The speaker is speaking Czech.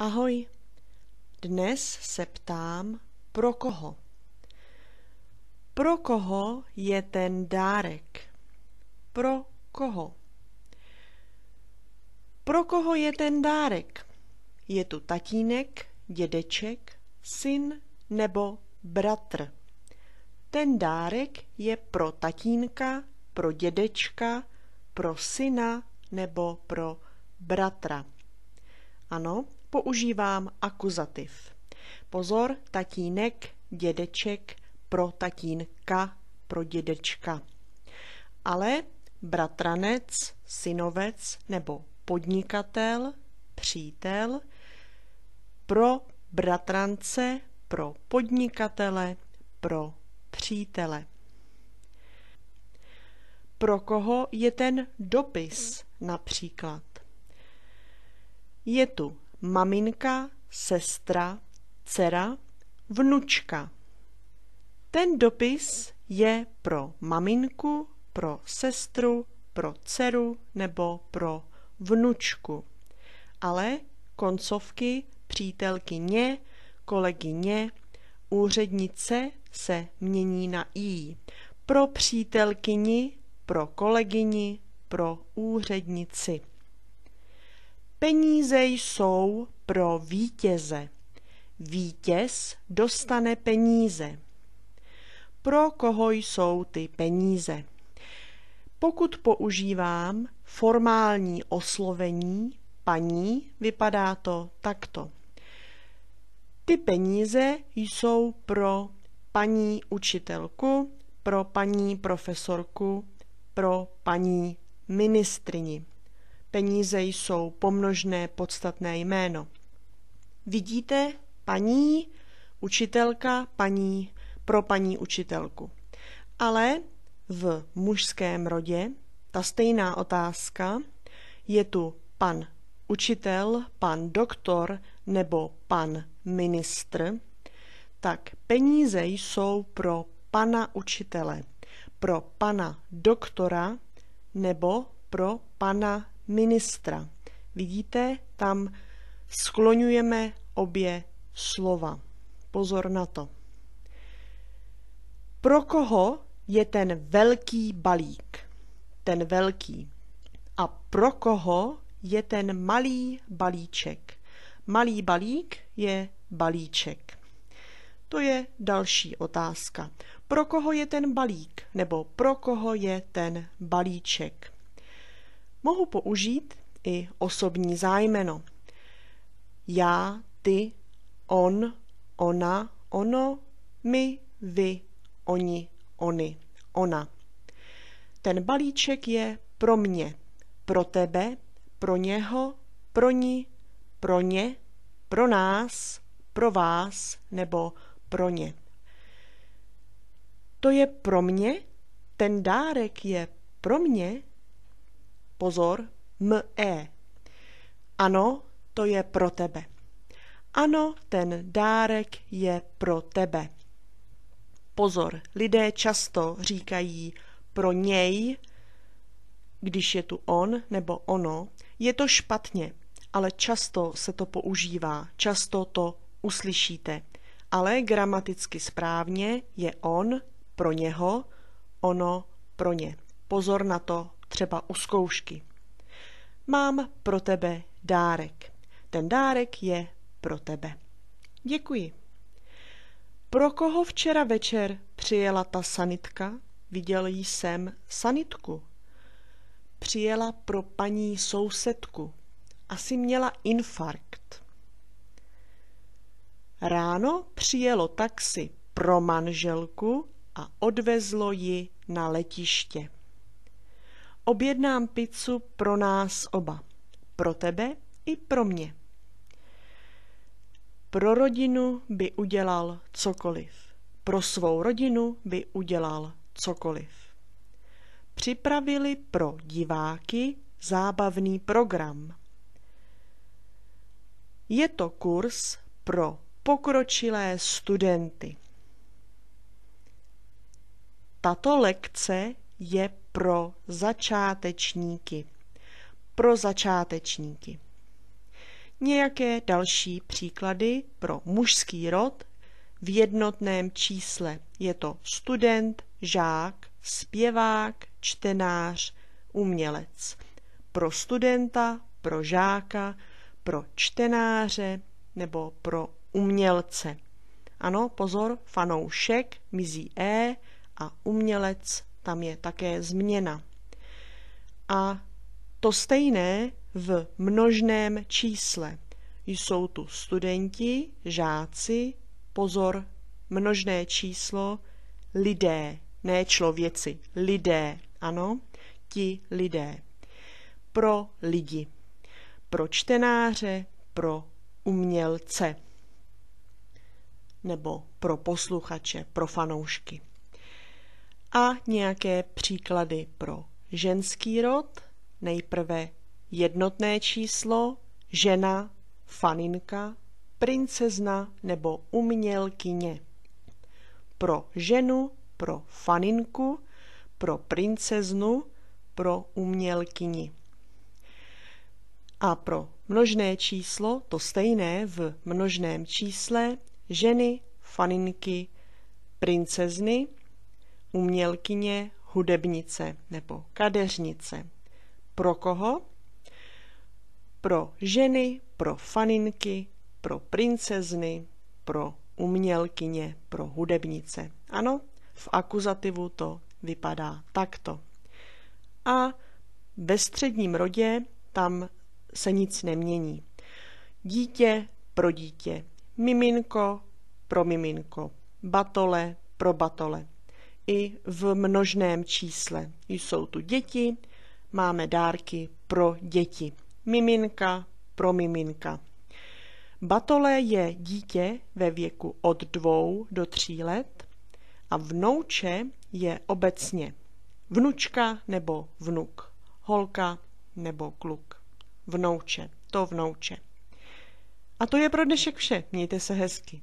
Ahoj, dnes se ptám, pro koho? Pro koho je ten dárek? Pro koho? Pro koho je ten dárek? Je tu tatínek, dědeček, syn nebo bratr. Ten dárek je pro tatínka, pro dědečka, pro syna nebo pro bratra. Ano, používám akuzativ. Pozor, tatínek, dědeček, pro tatínka, pro dědečka. Ale bratranec, synovec nebo podnikatel, přítel, pro bratrance, pro podnikatele, pro přítele. Pro koho je ten dopis například? Je tu maminka, sestra, dcera, vnučka. Ten dopis je pro maminku, pro sestru, pro dceru nebo pro vnučku. Ale koncovky přítelkyně, kolegyně, úřednice se mění na i. Pro přítelkyni, pro kolegyni, pro úřednici. Peníze jsou pro vítěze. Vítěz dostane peníze. Pro koho jsou ty peníze? Pokud používám formální oslovení paní, vypadá to takto. Ty peníze jsou pro paní učitelku, pro paní profesorku, pro paní ministrini. Peníze jsou pomnožné podstatné jméno. Vidíte, paní učitelka, paní pro paní učitelku. Ale v mužském rodě ta stejná otázka je tu pan učitel, pan doktor nebo pan ministr, tak peníze jsou pro pana učitele, pro pana doktora nebo pro pana ministra. Vidíte, tam skloňujeme obě slova. Pozor na to. Pro koho je ten velký balík? Ten velký. A pro koho je ten malý balíček? Malý balík je balíček. To je další otázka. Pro koho je ten balík nebo pro koho je ten balíček? Mohu použít i osobní zájmeno. Já, ty, on, ona, ono, my, vy, oni, oni, ona. Ten balíček je pro mě, pro tebe, pro něho, pro ní, pro ně, pro nás, pro vás nebo pro ně. To je pro mě? Ten dárek je pro mě? Pozor, M-E. Ano, to je pro tebe. Ano, ten dárek je pro tebe. Pozor, lidé často říkají pro něj, když je tu on nebo ono, je to špatně, ale často se to používá, často to uslyšíte. Ale gramaticky správně je on pro něho, ono pro ně. Pozor na to třeba u zkoušky. Mám pro tebe dárek. Ten dárek je pro tebe. Děkuji. Pro koho včera večer přijela ta sanitka? Viděl jsem sanitku. Přijela pro paní sousedku. Asi měla infarkt. Ráno přijelo taxi pro manželku a odvezlo ji na letiště. Objednám pizzu pro nás oba. Pro tebe i pro mě. Pro rodinu by udělal cokoliv. Pro svou rodinu by udělal cokoliv. Připravili pro diváky zábavný program. Je to kurz pro pokročilé studenty. Tato lekce je pro začátečníky. Pro začátečníky. nějaké další příklady pro mužský rod v jednotném čísle. Je to student, žák, zpěvák, čtenář, umělec. Pro studenta, pro žáka, pro čtenáře nebo pro umělce. Ano, pozor, fanoušek mizí E a umělec tam je také změna. A to stejné v množném čísle. Jsou tu studenti, žáci, pozor, množné číslo, lidé, ne člověci, lidé, ano, ti lidé. Pro lidi, pro čtenáře, pro umělce nebo pro posluchače, pro fanoušky. A nějaké příklady pro ženský rod, nejprve jednotné číslo, žena, faninka, princezna nebo umělkyně. Pro ženu, pro faninku, pro princeznu, pro umělkyni. A pro množné číslo to stejné v množném čísle ženy, faninky, princezny, umělkyně, hudebnice nebo kadeřnice. Pro koho? Pro ženy, pro faninky, pro princezny, pro umělkyně, pro hudebnice. Ano, v akuzativu to vypadá takto. A ve středním rodě tam se nic nemění. Dítě pro dítě, miminko pro miminko, batole pro batole. I v množném čísle jsou tu děti, máme dárky pro děti. Miminka pro miminka. Batole je dítě ve věku od dvou do tří let a vnouče je obecně vnučka nebo vnuk, holka nebo kluk. Vnouče, to vnouče. A to je pro dnešek vše. Mějte se hezky.